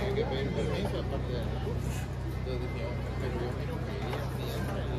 Hay que pedir permiso aparte de la pero yo que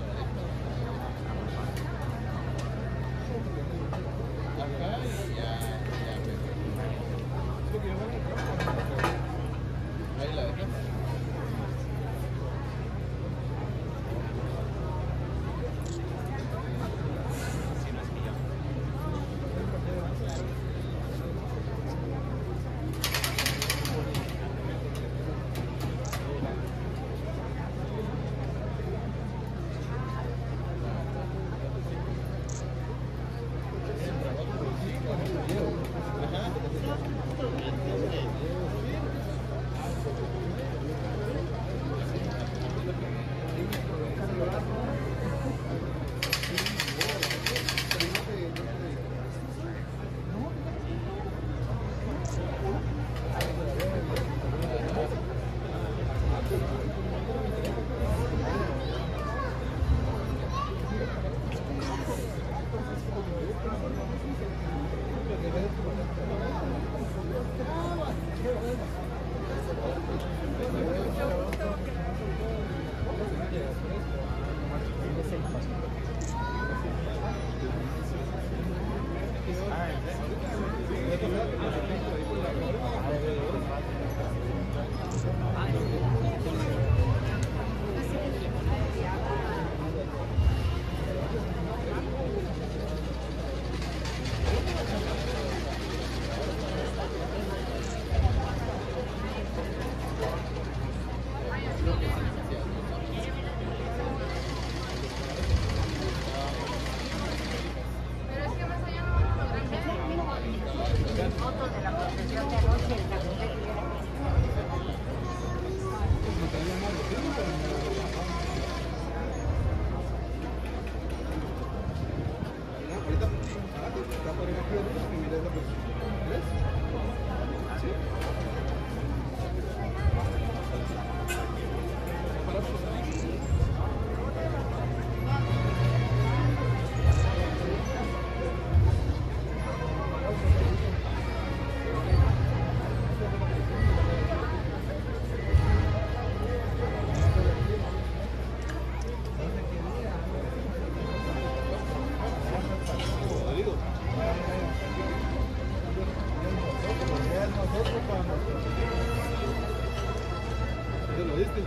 Thank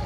you.